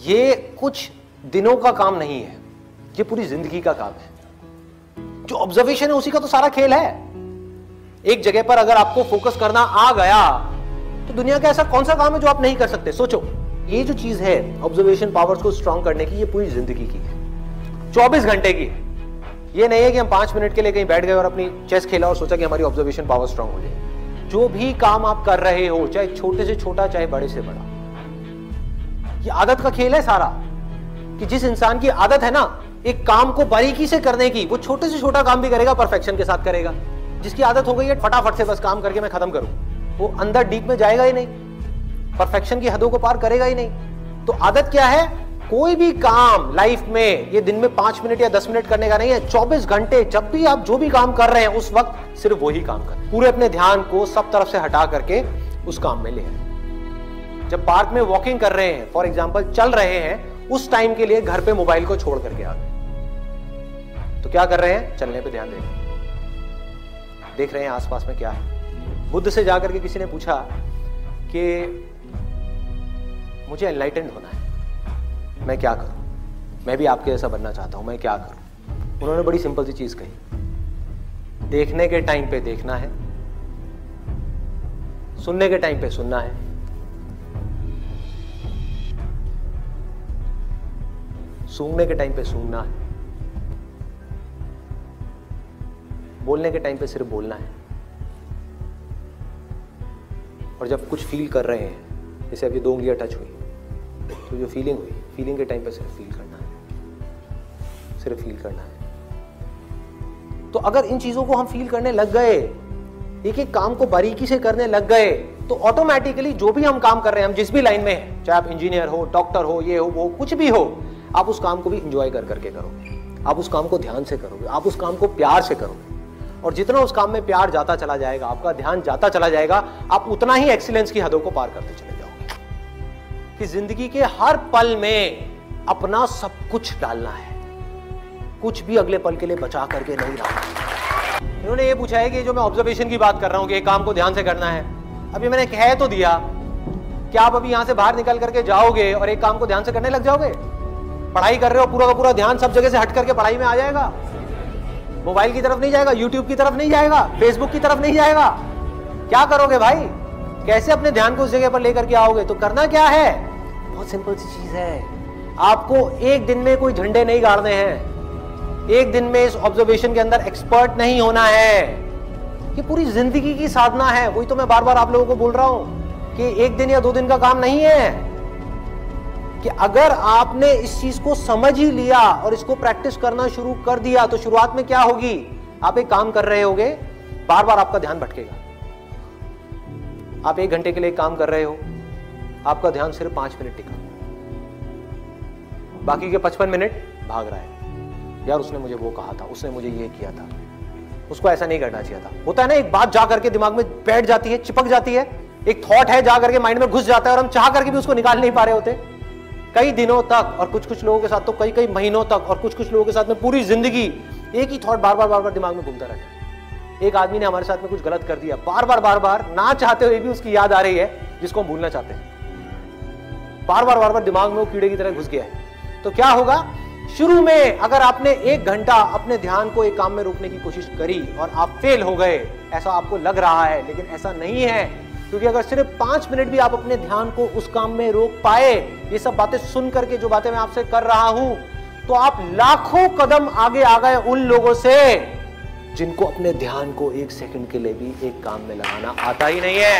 ये कुछ दिनों का काम नहीं है, ये पूरी ज़िंदगी का काम है। जो ऑब्जर्वेशन है, उसी का तो सारा खेल है। एक जगह पर अगर आपको फोकस करना आ गया तो दुनिया का ऐसा कौन सा काम है जो आप नहीं कर सकते? सोचो, ये जो चीज़ है ऑब्जर्वेशन पावर्स को स्ट्रांग करने की, ये पूरी ज़िंदगी की है। 24 घंटे की है। ये नहीं है कि हम पाँच मिनट के लिए कहीं बैठ गए और अपनी चेस खेला और सोचा कि हमारी ऑब्जर्वेशन पावर स्ट्रांग हो जाए। जो भी काम आप कर रहे हो, चाहे छोटे से छोटा, चाहे बड़े से बड़ा ये आदत का खेल है सारा। कि जिस इंसान की आदत है ना, एक काम को बारीकी से करने की, वो छोटे से छोटा काम भी करेगा, परफेक्शन के साथ करेगा। जिसकी आदत हो गई है, फटाफट से बस काम करके मैं खत्म करूँ। वो अंदर डीप में जाएगा ही नहीं। परफेक्शन की हदों को पार करेगा ही नहीं। तो आदत क्या है? कोई भी काम लाइफ में, ये दिन में पाँच मिनट या दस मिनट करने का नहीं है, चौबीस घंटे जब भी आप जो भी काम कर रहे हैं, उस वक्त सिर्फ़ वही काम कर। पूरे अपने ध्यान को सब तरफ़ से हटा करके उस काम में ले जब पार्क में वॉकिंग कर रहे हैं फॉर एग्ज़ाम्पल चल रहे हैं, उस टाइम के लिए घर पे मोबाइल को छोड़ करके आ गए। तो क्या कर रहे हैं? चलने पे ध्यान दे देख रहे हैं आसपास में क्या है। बुद्ध से जाकर के किसी ने पूछा कि मुझे एनलाइटेंड होना है। मैं क्या करूँ? मैं भी आपके जैसा बनना चाहता हूँ, मैं क्या करूँ? उन्होंने बड़ी सिंपल सी चीज़ कही। देखने के टाइम पे देखना है, सुनने के टाइम पे सुनना है सूंघने के टाइम पे सूंघना है। बोलने के टाइम पे सिर्फ़ बोलना है। और जब कुछ फील कर रहे हैं, जैसे अभी दो उंगलियाँ टच हुई तो जो फीलिंग हुई फीलिंग के टाइम पे सिर्फ़ फील करना है। सिर्फ़ फील करना है। तो अगर इन चीज़ों को हम फील करने लग गए, एक एक काम को बारीकी से करने लग गए तो ऑटोमेटिकली जो भी हम काम कर रहे हैं, हम जिस भी लाइन में हैं, चाहे आप इंजीनियर हो डॉक्टर हो, ये हो, वो कुछ भी हो आप उस काम को भी इंजॉय कर करके करोगे। आप उस काम को ध्यान से करोगे। आप उस काम को प्यार से करोगे। और जितना उस काम में प्यार जाता चला जाएगा, आपका ध्यान जाता चला जाएगा, आप उतना ही एक्सीलेंस की हदों को पार करते चले जाओगे। कि ज़िंदगी के हर पल में अपना सब कुछ डालना है। कुछ भी अगले पल के लिए बचा करके नहीं रखना इन्होंने ये पूछा है कि जो मैं ऑब्जर्वेशन की बात कर रहा हूँ कि काम को ध्यान से करना है। अभी मैंने कह तो दिया कि आप अभी यहाँ से बाहर निकल करके जाओगे और एक काम को ध्यान से करने लग जाओगे? पढ़ाई कर रहे हो, पूरा का पूरा ध्यान सब जगह से हट करके पढ़ाई में आ जाएगा। मोबाइल की तरफ़ नहीं जाएगा यूट्यूब की तरफ़ नहीं जाएगा फेसबुक की तरफ़ नहीं जाएगा। क्या करोगे भाई? कैसे अपने ध्यान को उस जगह पर लेकर के आओगे? तो करना क्या है? बहुत सिंपल सी चीज़ है। आपको एक दिन में कोई झंडे नहीं गाड़ने हैं। एक दिन में इस ऑब्जर्वेशन के अंदर एक्सपर्ट नहीं होना है। ये पूरी ज़िंदगी की साधना है। वही तो मैं बार बार आप लोगों को बोल रहा हूँ कि एक दिन या दो दिन का काम नहीं है। कि अगर आपने इस चीज़ को समझ ही लिया और इसको प्रैक्टिस करना शुरू कर दिया तो शुरुआत में क्या होगी? आप एक काम कर रहे होगे बार बार आपका ध्यान भटकेगा। आप एक घंटे के लिए काम कर रहे हो, आपका ध्यान सिर्फ़ पाँच मिनट टिका। बाकी के पचपन मिनट भाग रहा है। यार, उसने मुझे वो कहा था, उसने मुझे ये किया था। उसको ऐसा नहीं करना चाहिए था। होता है ना, एक बात जा करके दिमाग में बैठ जाती है, चिपक जाती है। एक थॉट है, जा करके माइंड में घुस जाता है और हम चाह करके भी उसको निकाल नहीं पा रहे होते। कई दिनों तक और कुछ कुछ लोगों के साथ तो कई कई महीनों तक और कुछ कुछ लोगों के साथ में पूरी ज़िंदगी एक ही थॉट बार बार बार बार दिमाग में घूमता रहता है। एक आदमी ने हमारे साथ में कुछ गलत कर दिया, बार बार बार बार, ना चाहते हुए भी उसकी याद आ रही है, जिसको हम भूलना चाहते हैं। बार बार बार बार दिमाग में वो कीड़े की तरह घुस गया है। तो क्या होगा? शुरू में अगर आपने एक घंटा अपने ध्यान को एक काम में रोकने की कोशिश करी और आप फेल हो गए, ऐसा आपको लग रहा है, लेकिन ऐसा नहीं है। क्योंकि अगर सिर्फ़ पाँच मिनट भी आप अपने ध्यान को उस काम में रोक पाए, ये सब बातें सुन करके जो बातें मैं आपसे कर रहा हूँ तो आप लाखों कदम आगे आ गए उन लोगों से जिनको अपने ध्यान को एक सेकंड के लिए भी एक काम में लगाना आता ही नहीं है।